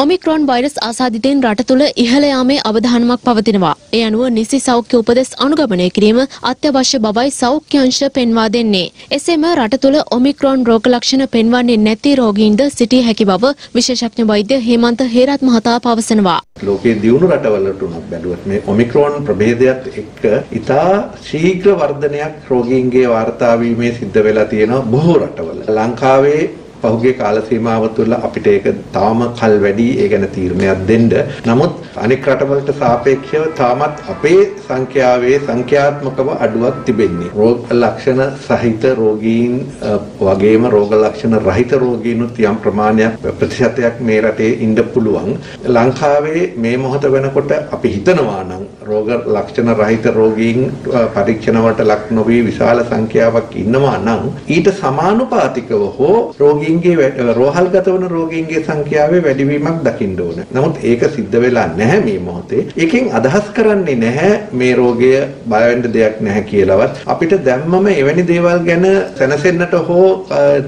Omicron virus ආසාදිතයින් රට තුළ ඉහළ යාමේ අවධානමක් පවතිනවා. ඒ අනුව නිසි සෞඛ්‍ය උපදෙස් අනුගමනය කිරීම අත්‍යවශ්‍ය බවයි සෞඛ්‍ය අංශ පෙන්වා දෙන්නේ. එසේම රට තුළ ඔමික්‍රෝන් රෝග ලක්ෂණ පෙන්වන්නේ නැති රෝගීන්ද සිටිය හැකි බව විශේෂඥ වෛද්‍ය හේමන්ත හේරත් මහතා පවසනවා. ලෝකයේ දියුණු රටවලට උනත් බැලුවත් මේ ඔමික්‍රෝන් ප්‍රභේදයත් එක්ක ඉතා ශීඝ්‍ර වර්ධනයක් රෝගීන්ගේ වාර්තා වීමේ සිද්ධ වෙලා තියෙනවා බොහෝ රටවල. ලංකාවේ පහුගිය කාල සීමාව තුළ අපිට ඒක තාම කල් වැඩි ඒ ගැන තීරණයක් දෙන්න. නමුත් අනෙක් රටවලට සාපේක්ෂව තාමත් අපේ සංඛ්‍යාවේ සංඛ්‍යාත්මකව අඩුවක් තිබෙන්නේ. රෝග ලක්ෂණ සහිත රෝගීන් වගේම රෝග ලක්ෂණ රහිත රෝගීනුත් යම් ප්‍රමාණයක් ප්‍රතිශතයක් මේ රටේ ඉන්න පුළුවන්. ලංකාවේ මේ මොහොත වෙනකොට අපි හිතනවා නම් රෝග ලක්ෂණ රහිත රෝගීන් පරීක්ෂණ වලට ලක් නොවි විශාල සංඛ්‍යාවක් ඉන්නවා නම් ඊට සමානුපාතිකව හෝ රෝගීන්ගේ රෝහල්ගත වන රෝගීන්ගේ සංඛ්‍යාවේ වැඩිවීමක් දකින්න ඕන. නමුත් ඒක සිද්ධ වෙලා නැහැ මේ මොහොතේ. ඒකෙන් අදහස් කරන්නේ නැහැ මේ රෝගය බය වෙන්න දෙයක් නැහැ කියලාවත් අපිට දැම්මම එවැනි දේවල් ගැන සැනසෙන්නට හෝ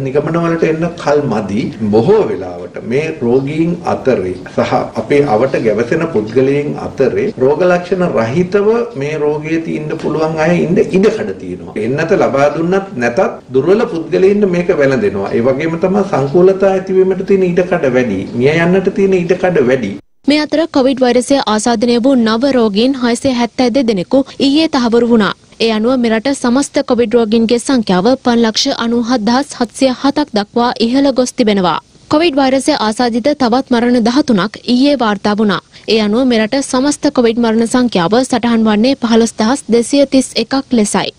නිගමන වලට එන්න කල් මදි. බොහෝ වෙලාවට මේ රෝගීන් අතරේ සහ අපේ අවට ගැවසෙන පුද්ගලයන් අතරේ රෝග ලක්ෂණ රහිතව මේ රෝගය තියෙන්න පුළුවන් අය ඉන්න ඉඩකඩ තියෙනවා. එන්නත ලබා දුන්නත් නැතත් දුර්වල පුද්ගලයින්ට මේක වැළඳෙනවා. ඒ වගේම තමයි සංකූලතා ඇතිවීමට තියෙන ඉඩකඩ වැඩි. මිය යන්නට තියෙන ඉඩකඩ වැඩි. මේ අතර කොවිඩ් වෛරසය ආසාදනය වූ නව රෝගීන් 672 දෙනෙකු ඊයේ තහවුරු වුණා. ඒ අනුව මෙරට සමස්ත කොවිඩ් රෝගීන්ගේ සංඛ්‍යාව 5,97,707ක් දක්වා ඉහළ ගොස් තිබෙනවා. කොවිඩ් වෛරසය ආසාදිත තවත් මරණ 13ක් ඊයේ වාර්තා වුණා. ඒ අනුව මෙරට සමස්ත කොවිඩ් මරණ සංඛ්‍යාව සටහන් වන්නේ 15231ක් ලෙසයි.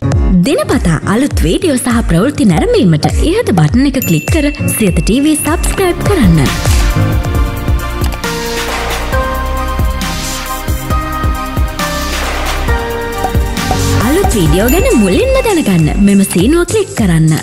දිනපතා අලුත් වීඩියෝ සහ ප්‍රවෘත්ති නැරඹීමට ඉහත බටන එක ක්ලික් කර සියත TV සබස්ක්‍රයිබ් කරන්න. අලුත් වීඩියෝ ගැන මුලින්ම දැනගන්න මෙම සීනුව ක්ලික් කරන්න.